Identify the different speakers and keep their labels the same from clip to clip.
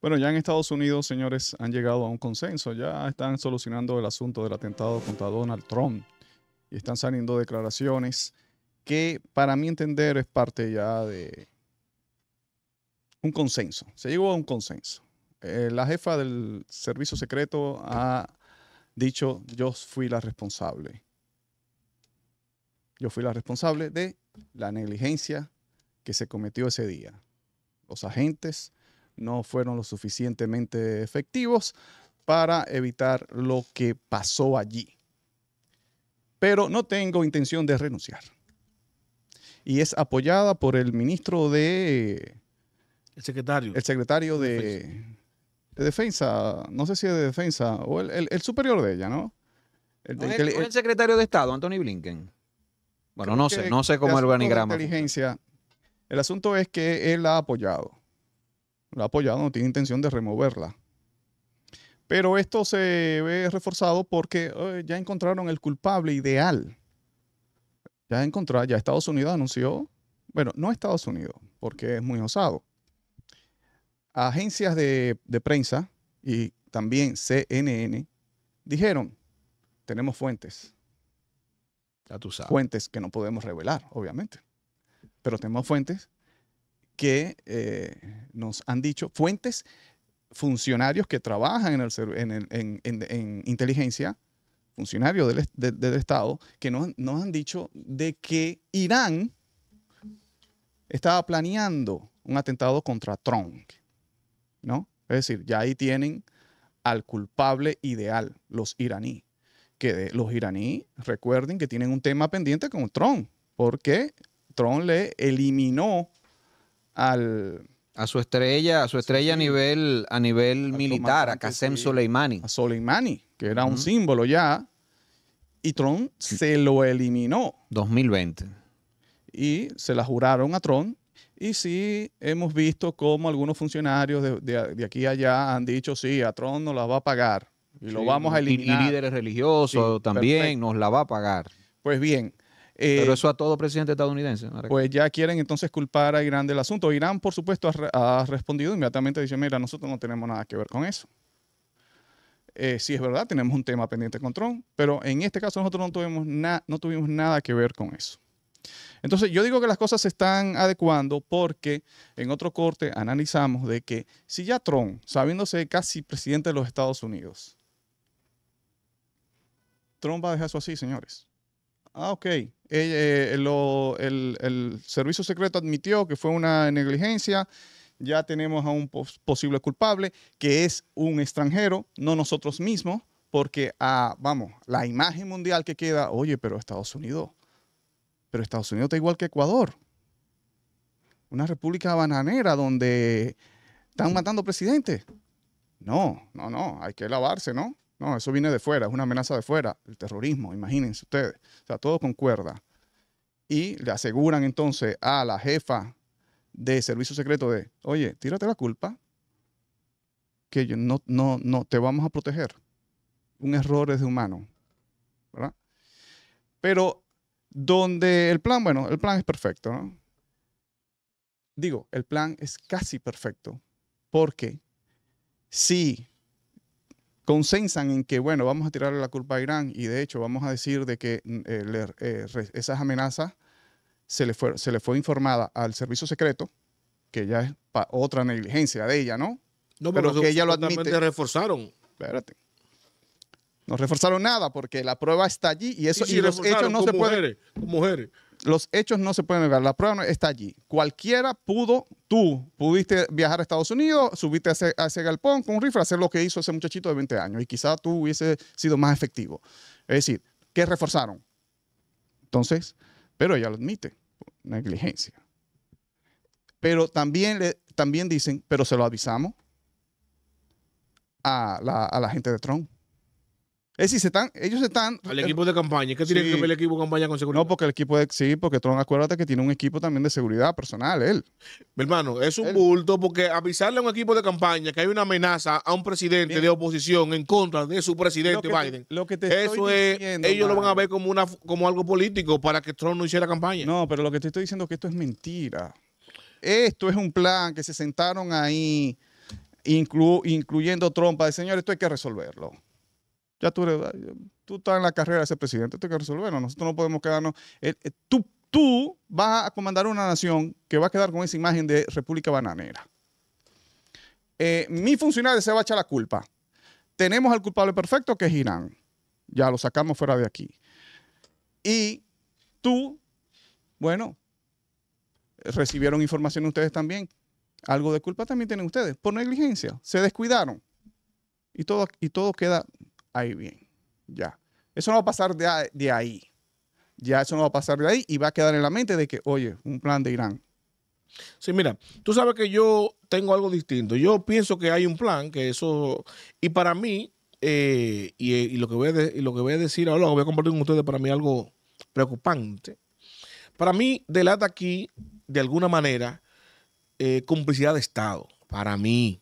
Speaker 1: Bueno, ya en Estados Unidos, señores, han llegado a un consenso. Ya están solucionando el asunto del atentado contra Donald Trump. Y están saliendo declaraciones que, para mi entender, es parte ya de un consenso. Se llegó a un consenso. Eh, la jefa del servicio secreto ha dicho, yo fui la responsable. Yo fui la responsable de la negligencia que se cometió ese día. Los agentes no fueron lo suficientemente efectivos para evitar lo que pasó allí. Pero no tengo intención de renunciar. Y es apoyada por el ministro de...
Speaker 2: El secretario.
Speaker 1: El secretario de, de defensa. no sé si es de defensa, o el, superior de ella, ¿no?
Speaker 3: El, el, secretario de Estado, Anthony Blinken. Bueno, no sé, no sé cómo el organigrama.
Speaker 1: Inteligencia. El asunto es que él ha apoyado la ha apoyado, no tiene intención de removerla. Pero esto se ve reforzado porque eh, ya encontraron el culpable ideal. Ya encontraron, ya Estados Unidos anunció, bueno, no Estados Unidos, porque es muy osado. Agencias de, prensa y también CNN dijeron, tenemos fuentes. Ya tú sabes. Fuentes que no podemos revelar, obviamente. Pero tenemos fuentes que eh, nos han dicho fuentes, funcionarios que trabajan en, el, en, inteligencia, funcionarios del, Estado, que nos, han dicho de que Irán estaba planeando un atentado contra Trump. ¿no? Es decir, ya ahí tienen al culpable ideal, los iraníes. Que los iraníes, recuerden que tienen un tema pendiente con Trump, porque Trump le eliminó al...
Speaker 3: A su estrella, a su estrella a nivel, a nivel militar, a Qasem Soleimani.
Speaker 1: A Soleimani, que era un símbolo ya. Y Trump se lo eliminó.
Speaker 3: 2020.
Speaker 1: Y se la juraron a Trump. Y sí, hemos visto cómo algunos funcionarios de, aquí a allá han dicho, sí, a Trump nos la va a pagar. Y lo vamos a eliminar.
Speaker 3: Y, líderes religiosos también nos la va a pagar.
Speaker 1: Pues bien,
Speaker 3: pero eh, eso a todo presidente estadounidense.
Speaker 1: Pues ya quieren entonces culpar a Irán del asunto. Irán, por supuesto, ha, respondido inmediatamente, dice, mira, nosotros no tenemos nada que ver con eso. Eh, sí es verdad, tenemos un tema pendiente con Trump, pero en este caso nosotros no tuvimos, no tuvimos nada que ver con eso. Entonces yo digo que las cosas se están adecuando porque en otro corte analizamos de que si ya Trump, sabiéndose casi presidente de los Estados Unidos, Trump va a dejar eso así, señores. Ah, ok. Eh, el, servicio secreto admitió que fue una negligencia. Ya tenemos a un posible culpable, que es un extranjero, no nosotros mismos, porque, ah, vamos, la imagen mundial que queda, oye, pero Estados Unidos, pero Estados Unidos está igual que Ecuador. Una república bananera donde están matando presidentes. No, no, no, hay que lavarse, ¿no? No, eso viene de fuera, es una amenaza de fuera, el terrorismo, imagínense ustedes. O sea, todo concuerda. Y le aseguran entonces a la jefa de servicio secreto de, oye, tírate la culpa, que no, no, no, te vamos a proteger. Un error es de humano. ¿verdad? Pero donde el plan, bueno, el plan es perfecto, ¿no? Digo, el plan es casi perfecto, porque si consensan en que, bueno, vamos a tirarle la culpa a Irán y de hecho vamos a decir de que mm, eh, eh, esas amenazas se le, fue, se le fue informada al servicio secreto, que ya es otra negligencia de ella, ¿no?
Speaker 2: No, pero, que ella lo admite. reforzaron.
Speaker 1: Espérate. No reforzaron nada porque la prueba está allí y eso y, los hechos no se pueden.
Speaker 2: mujeres
Speaker 1: los hechos no se pueden negar, la prueba está allí. Cualquiera pudo, tú pudiste viajar a Estados Unidos, subiste a ese, galpón con un rifle, hacer lo que hizo ese muchachito de 20 años y quizá tú hubiese sido más efectivo. Es decir, ¿qué reforzaron? Entonces, pero ella lo admite, negligencia. Pero también, le, también dicen, pero se lo avisamos a la gente de Trump. Es decir, están, ellos están.
Speaker 2: Al equipo de campaña. ¿Qué tiene que ver el equipo de campaña con seguridad?
Speaker 1: No, porque el equipo de. Sí, porque Trump, acuérdate que tiene un equipo también de seguridad personal, él.
Speaker 2: Mi hermano, es un bulto porque avisarle a un equipo de campaña que hay una amenaza a un presidente de oposición en contra de su presidente Biden.
Speaker 1: lo que te
Speaker 2: eso es. ellos lo van a ver como, una, como algo político para que Trump no hiciera campaña.
Speaker 1: No, pero lo que te estoy diciendo es que esto es mentira. Esto es un plan que se sentaron ahí incluyendo Trump, de señor, esto hay que resolverlo. Ya tú, tú estás en la carrera de ser presidente, esto hay que resolverlo. Nosotros no podemos quedarnos. Eh, eh, tú, tú vas a comandar una nación que va a quedar con esa imagen de República Bananera. Eh, mi funcionario se va a echar la culpa. Tenemos al culpable perfecto que es Irán. Ya lo sacamos fuera de aquí. Y tú, bueno, recibieron información ustedes también. Algo de culpa también tienen ustedes por negligencia. Se descuidaron. Y todo, y todo queda ahí bien. Ya. Eso no va a pasar de, ahí. Ya eso no va a pasar de ahí y va a quedar en la mente de que, oye, un plan de Irán.
Speaker 2: Sí, mira, tú sabes que yo tengo algo distinto. Yo pienso que hay un plan, que eso, y para mí, eh, y, lo que voy a lo que voy a decir ahora, lo voy a compartir con ustedes, para mí algo preocupante. Para mí, delata aquí, de alguna manera, eh, complicidad de Estado. Para mí.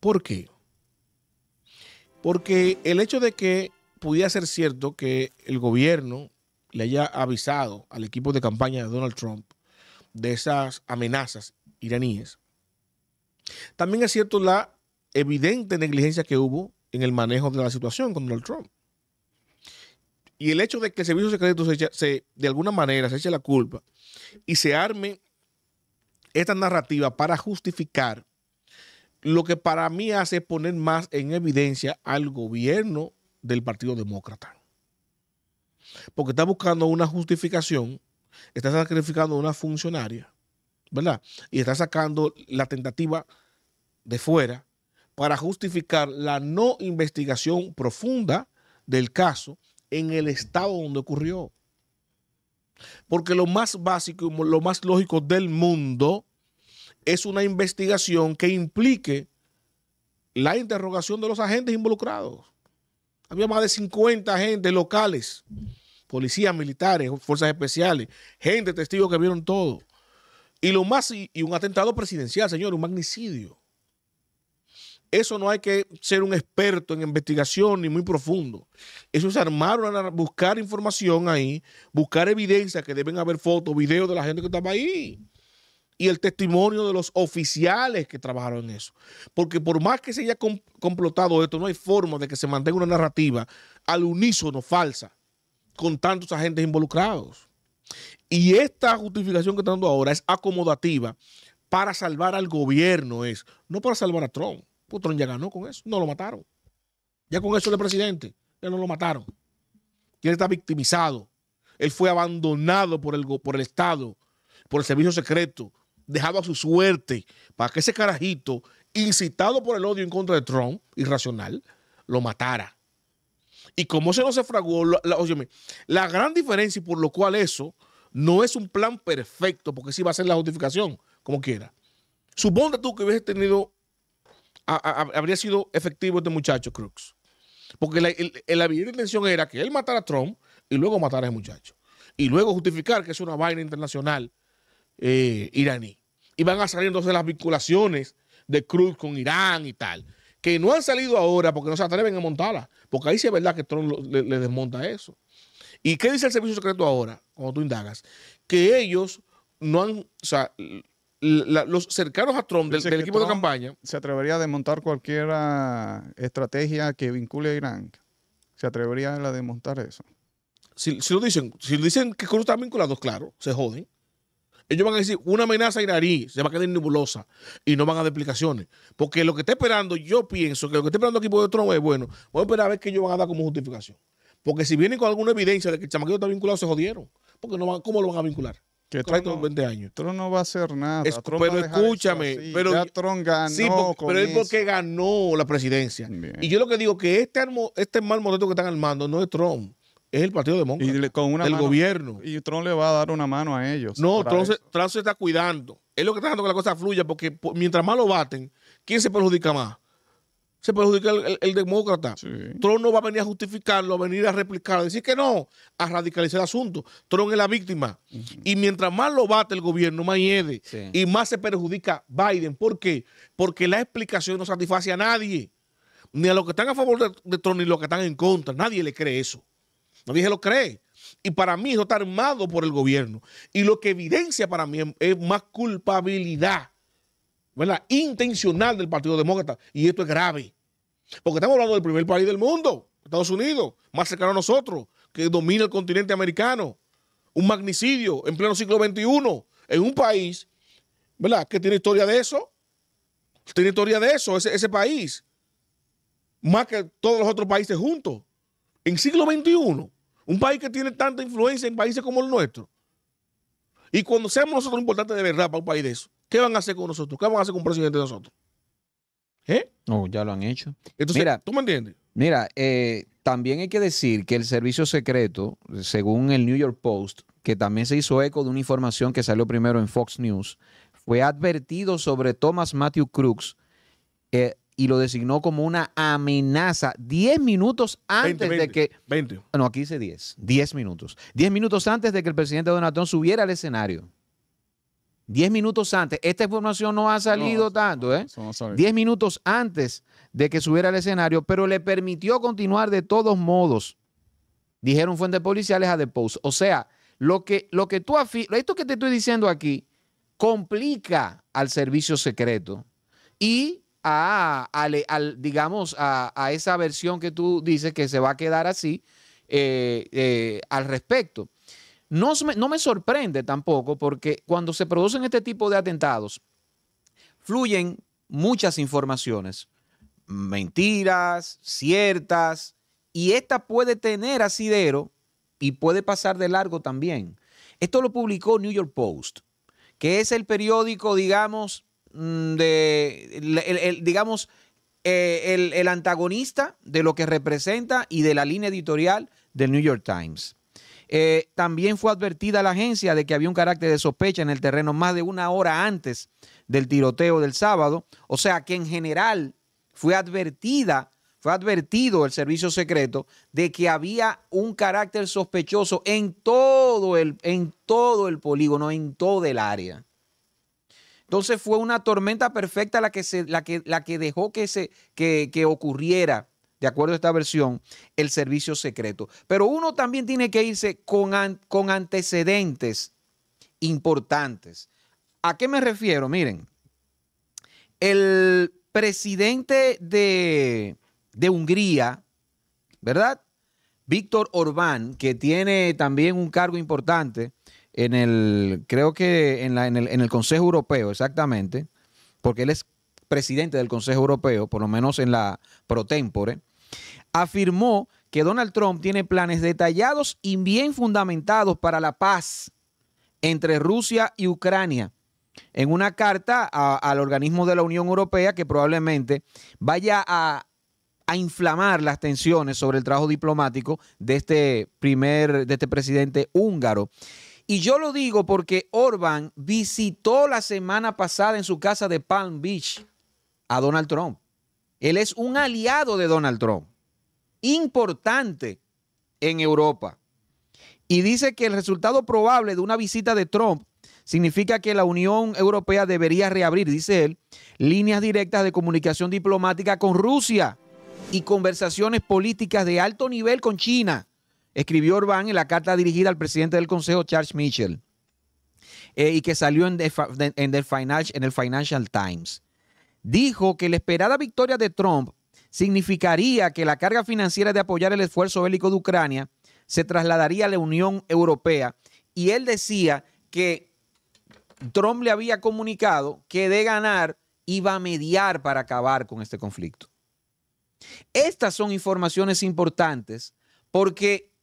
Speaker 2: ¿Por qué? Porque el hecho de que pudiera ser cierto que el gobierno le haya avisado al equipo de campaña de Donald Trump de esas amenazas iraníes, también es cierto la evidente negligencia que hubo en el manejo de la situación con Donald Trump. Y el hecho de que el servicio secreto se, de alguna manera se eche la culpa y se arme esta narrativa para justificar lo que para mí hace poner más en evidencia al gobierno del Partido Demócrata. Porque está buscando una justificación, está sacrificando a una funcionaria, ¿verdad? Y está sacando la tentativa de fuera para justificar la no investigación profunda del caso en el estado donde ocurrió. Porque lo más básico y lo más lógico del mundo es una investigación que implique la interrogación de los agentes involucrados. Había más de 50 agentes locales, policías militares, fuerzas especiales, gente, testigos que vieron todo. Y lo más, y un atentado presidencial, señor, un magnicidio. Eso no hay que ser un experto en investigación ni muy profundo. Eso se armaron a buscar información ahí, buscar evidencia que deben haber fotos, videos de la gente que estaba ahí. Y el testimonio de los oficiales que trabajaron en eso. Porque por más que se haya complotado esto, no hay forma de que se mantenga una narrativa al unísono falsa con tantos agentes involucrados. Y esta justificación que están dando ahora es acomodativa para salvar al gobierno, es no para salvar a Trump. Pues Trump ya ganó con eso, no lo mataron. Ya con eso el presidente, ya no lo mataron. Y él está victimizado. Él fue abandonado por el, por el Estado, por el servicio secreto, dejado a su suerte para que ese carajito, incitado por el odio en contra de Trump, irracional, lo matara. Y como se no se fraguó, la, la gran diferencia y por lo cual eso no es un plan perfecto, porque sí va a ser la justificación, como quiera. Suponte tú que hubieses tenido habría sido efectivo este muchacho Cruz. Porque la, evidente intención era que él matara a Trump y luego matara a ese muchacho. Y luego justificar que es una vaina internacional eh, iraní. Y van a salir entonces las vinculaciones de Cruz con Irán y tal. Que no han salido ahora porque no se atreven a montarla. Porque ahí sí es verdad que Trump le, le desmonta eso. ¿Y qué dice el servicio secreto ahora, cuando tú indagas? Que ellos no han, o sea, los cercanos a Trump del, equipo de campaña.
Speaker 1: ¿Se atrevería a desmontar cualquier ah, estrategia que vincule a Irán? ¿Se atrevería a desmontar eso?
Speaker 2: Si, lo dicen, si dicen que Cruz están vinculados, claro, se joden. Ellos van a decir una amenaza iraní, se va a quedar nebulosa y no van a dar explicaciones. Porque lo que está esperando, yo pienso que lo que está esperando el equipo de Trump es bueno. Voy a esperar a ver qué ellos van a dar como justificación. Porque si vienen con alguna evidencia de que el chamaquito está vinculado, se jodieron. Porque no ¿cómo lo van a vincular?
Speaker 1: Que Trump 20 años. Trump no va a hacer nada.
Speaker 2: pero escúchame, pero
Speaker 1: ya Trump ganó.
Speaker 2: Sí, pero es porque ganó la presidencia. Y yo lo que digo que este, este mal momento que están armando no es Trump, es el Partido Demócrata. Y con una el gobierno.
Speaker 1: Y Trump le va a dar una mano a ellos.
Speaker 2: No, Trump se, está cuidando. Es lo que está dejando que la cosa fluya, porque mientras más lo baten, ¿quién se perjudica más? se perjudica el, demócrata. Trump no va a venir a justificarlo, a venir a replicar, a decir que no, a radicalizar el asunto. Trump es la víctima. Y mientras más lo bate el gobierno, más hiede. Y más se perjudica Biden. ¿Por qué? Porque la explicación no satisface a nadie. Ni a los que están a favor de, Trump, ni a los que están en contra. Nadie le cree eso. Nadie se lo cree. Y para mí eso está armado por el gobierno. Y lo que evidencia para mí es más culpabilidad ¿verdad? intencional del Partido Demócrata. Y esto es grave. Porque estamos hablando del primer país del mundo, Estados Unidos, más cercano a nosotros, que domina el continente americano. Un magnicidio en pleno siglo XXI en un país, ¿verdad? Que tiene historia de eso. Tiene historia de eso, ese, ese país. Más que todos los otros países juntos. En siglo XXI, un país que tiene tanta influencia en países como el nuestro. Y cuando seamos nosotros importantes de verdad para un país de eso, ¿qué van a hacer con nosotros? ¿Qué van a hacer con un presidente de nosotros?
Speaker 3: ¿Eh? No, ya lo han hecho.
Speaker 2: Entonces, mira, ¿tú me entiendes?
Speaker 3: Mira, eh, también hay que decir que el servicio secreto, según el New York Post, que también se hizo eco de una información que salió primero en Fox News, fue advertido sobre Thomas Matthew Crooks eh, y lo designó como una amenaza 10 minutos antes de que...
Speaker 2: 20.
Speaker 3: No, aquí dice 10. 10 minutos. 10 minutos antes de que el presidente Donald Trump subiera al escenario. 10 minutos antes. Esta información no ha salido tanto, ¿eh? 10 minutos antes de que subiera al escenario, pero le permitió continuar de todos modos. Dijeron fuentes policiales a The Post. O sea, lo que, lo que tú esto que te estoy diciendo aquí, complica al servicio secreto y a, digamos, a, esa versión que tú dices que se va a quedar así eh, eh, al respecto. No, no me sorprende tampoco porque cuando se producen este tipo de atentados, fluyen muchas informaciones, mentiras, ciertas, y esta puede tener asidero y puede pasar de largo también. Esto lo publicó New York Post, que es el periódico, digamos, mm, de, digamos, eh, el antagonista de lo que representa y de la línea editorial del New York Times. Eh, también fue advertida la agencia de que había un carácter de sospecha en el terreno más de una hora antes del tiroteo del sábado. O sea que en general fue advertida, fue advertido el servicio secreto de que había un carácter sospechoso en todo el, en todo el polígono, en todo el área. Entonces fue una tormenta perfecta la que, se, la que, la que dejó que, se, que, que ocurriera de acuerdo a esta versión, el servicio secreto. Pero uno también tiene que irse con, con antecedentes importantes. ¿A qué me refiero? Miren, el presidente de, de Hungría, ¿verdad? Víctor Orbán, que tiene también un cargo importante en el, creo que en, en, el, en el Consejo Europeo, exactamente, porque él es presidente del Consejo Europeo, por lo menos en la pro tempore, afirmó que Donald Trump tiene planes detallados y bien fundamentados para la paz entre Rusia y Ucrania en una carta al organismo de la Unión Europea que probablemente vaya a, a, inflamar las tensiones sobre el trabajo diplomático de este primer, de este presidente húngaro. Y yo lo digo porque Orban visitó la semana pasada en su casa de Palm Beach a Donald Trump. Él es un aliado de Donald Trump importante en Europa. Y dice que el resultado probable de una visita de Trump significa que la Unión Europea debería reabrir, dice él, líneas directas de comunicación diplomática con Rusia y conversaciones políticas de alto nivel con China, escribió Orbán en la carta dirigida al presidente del Consejo, Charles Mitchell, eh, y que salió en, en el Financial Times. Dijo que la esperada victoria de Trump significaría que la carga financiera de apoyar el esfuerzo bélico de Ucrania se trasladaría a la Unión Europea. Y él decía que Trump le había comunicado que de ganar iba a mediar para acabar con este conflicto. Estas son informaciones importantes porque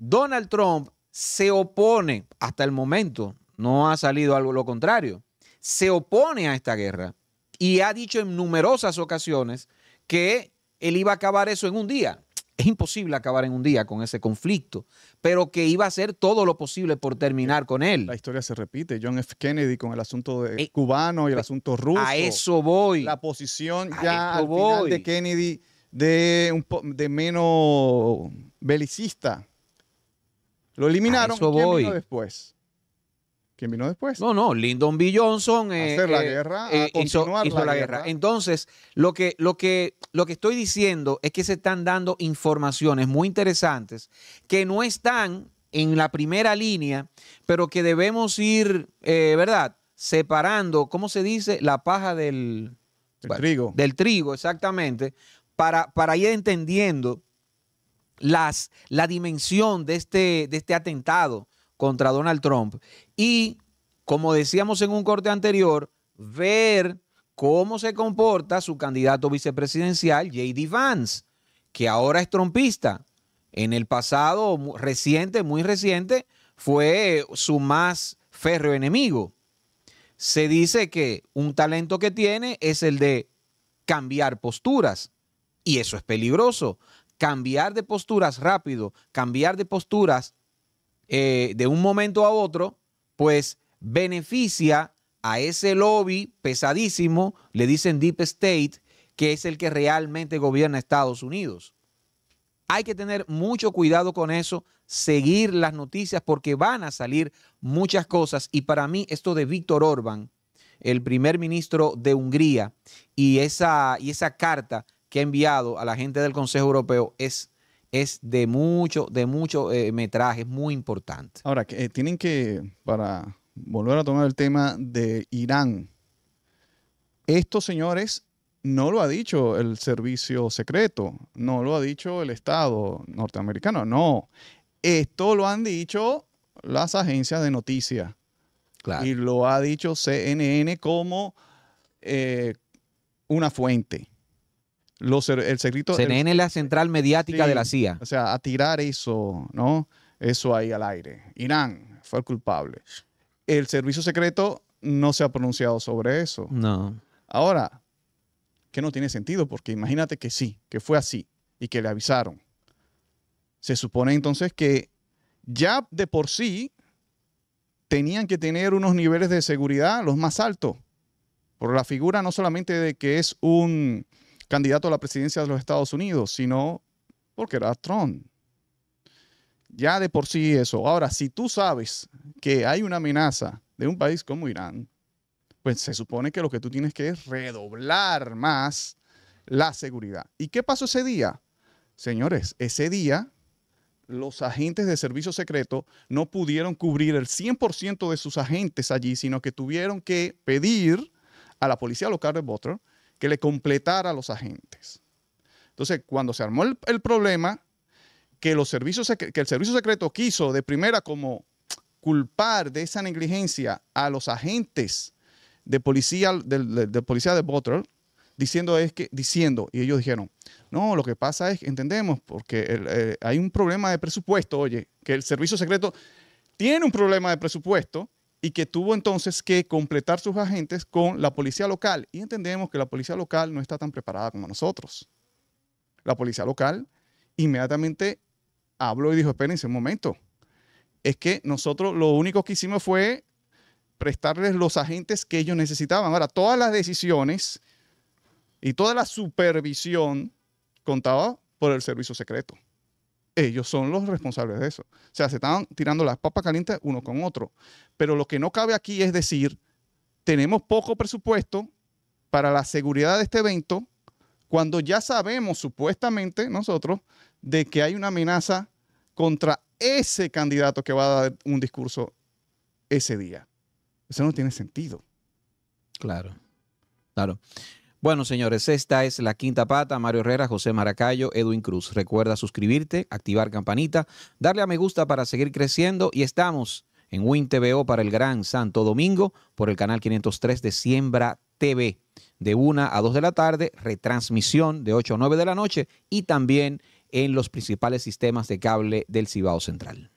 Speaker 3: Donald Trump se opone, hasta el momento no ha salido algo lo contrario, se opone a esta guerra y ha dicho en numerosas ocasiones que él iba a acabar eso en un día. Es imposible acabar en un día con ese conflicto, pero que iba a hacer todo lo posible por terminar con él.
Speaker 1: La historia se repite. John F. Kennedy con el asunto de eh, cubano y el asunto ruso.
Speaker 3: A eso voy.
Speaker 1: La posición ya al final de Kennedy de, un de menos belicista. Lo eliminaron. Eso vino después? ¿Quién vino después?
Speaker 3: No, no, Lyndon B. Johnson
Speaker 1: eh, hacer la eh, guerra, eh, hizo, la, guerra.
Speaker 3: Entonces, lo que, lo, que, lo que estoy diciendo es que se están dando informaciones muy interesantes que no están en la primera línea, pero que debemos ir, ¿verdad? separando, ¿cómo se dice? La paja del,
Speaker 1: trigo.
Speaker 3: Del trigo, exactamente, para, para ir entendiendo las, la dimensión de este, de este atentado contra Donald Trump. Y, como decíamos en un corte anterior, ver cómo se comporta su candidato vicepresidencial, J.D. Vance, que ahora es trompista. En el pasado reciente, muy reciente, fue su más férreo enemigo. Se dice que un talento que tiene es el de cambiar posturas. Y eso es peligroso. Cambiar de posturas rápido, cambiar de posturas eh, de un momento a otro, pues beneficia a ese lobby pesadísimo, le dicen Deep State, que es el que realmente gobierna Estados Unidos. Hay que tener mucho cuidado con eso, seguir las noticias porque van a salir muchas cosas. Y para mí esto de Víctor Orban, el primer ministro de Hungría, y esa, y esa carta que ha enviado a la gente del Consejo Europeo es, es de mucho, de mucho eh, metraje, muy importante.
Speaker 1: Ahora, que, eh, tienen que, para volver a tomar el tema de Irán. Estos señores no lo ha dicho el servicio secreto, no lo ha dicho el Estado norteamericano, no. Esto lo han dicho las agencias de noticias. Y lo ha dicho CNN como eh, una fuente. El secreto,
Speaker 3: CNN es la central mediática de la CIA.
Speaker 1: O sea, a tirar eso, ¿no? Eso ahí al aire. Irán fue el culpable el servicio secreto no se ha pronunciado sobre eso.
Speaker 3: No.
Speaker 1: Ahora, que no tiene sentido, porque imagínate que sí, que fue así y que le avisaron. Se supone entonces que ya de por sí tenían que tener unos niveles de seguridad los más altos, por la figura no solamente de que es un candidato a la presidencia de los Estados Unidos, sino porque era Trump. Ya de por sí eso. Ahora, si tú sabes que hay una amenaza de un país como Irán, pues se supone que lo que tú tienes que es redoblar más la seguridad. ¿Y qué pasó ese día? Señores, ese día los agentes de servicio secreto no pudieron cubrir el 100% de sus agentes allí, sino que tuvieron que pedir a la policía local de Butler que le completara a los agentes. Entonces, cuando se armó el, problema, que, los servicios, que el servicio secreto quiso de primera como culpar de esa negligencia a los agentes de policía de, policía de Butler, diciendo es que diciendo y ellos dijeron no lo que pasa es que entendemos porque eh, hay un problema de presupuesto oye que el servicio secreto tiene un problema de presupuesto y que tuvo entonces que completar sus agentes con la policía local y entendemos que la policía local no está tan preparada como nosotros la policía local inmediatamente habló y dijo, espérense un momento, es que nosotros lo único que hicimos fue prestarles los agentes que ellos necesitaban. Ahora, todas las decisiones y toda la supervisión contaba por el servicio secreto. Ellos son los responsables de eso. O sea, se estaban tirando las papas calientes uno con otro. Pero lo que no cabe aquí es decir, tenemos poco presupuesto para la seguridad de este evento cuando ya sabemos supuestamente nosotros de que hay una amenaza contra ese candidato que va a dar un discurso ese día. Eso no tiene sentido.
Speaker 3: Claro, claro. Bueno, señores, esta es la quinta pata. Mario Herrera, José Maracayo, Edwin Cruz. Recuerda suscribirte, activar campanita, darle a me gusta para seguir creciendo y estamos en Win TVO para el Gran Santo Domingo por el canal 503 de Siembra TV de 1 a 2 de la tarde, retransmisión de 8 a 9 de la noche y también en los principales sistemas de cable del Cibao Central.